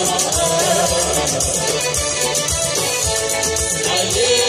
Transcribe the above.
I live.